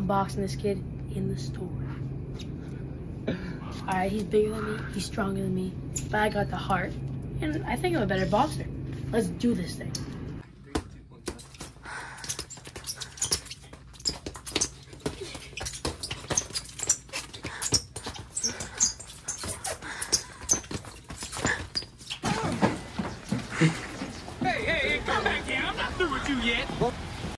I'm boxing this kid in the store. Alright, he's bigger than me, he's stronger than me, but I got the heart, and I think I'm a better boxer. Let's do this thing. Hey, hey, hey, come back here. I'm not through with you yet.